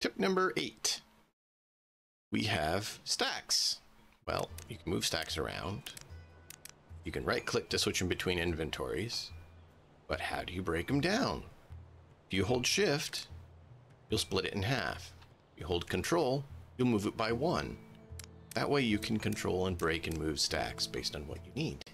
Tip number eight. We have stacks. Well, you can move stacks around. You can right click to switch them between inventories. But how do you break them down? If you hold shift, you'll split it in half. If you hold control, you'll move it by one. That way you can control and break and move stacks based on what you need.